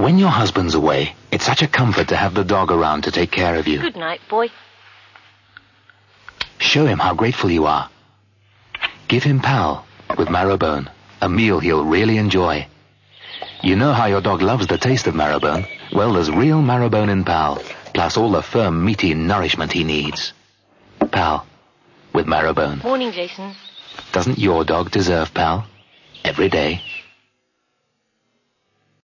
When your husband's away, it's such a comfort to have the dog around to take care of you. Good night, boy. Show him how grateful you are. Give him Pal with marrowbone, a meal he'll really enjoy. You know how your dog loves the taste of marrowbone? Well, there's real marrowbone in Pal, plus all the firm, meaty nourishment he needs. Pal with marrowbone. Morning, Jason. Doesn't your dog deserve Pal? Every day.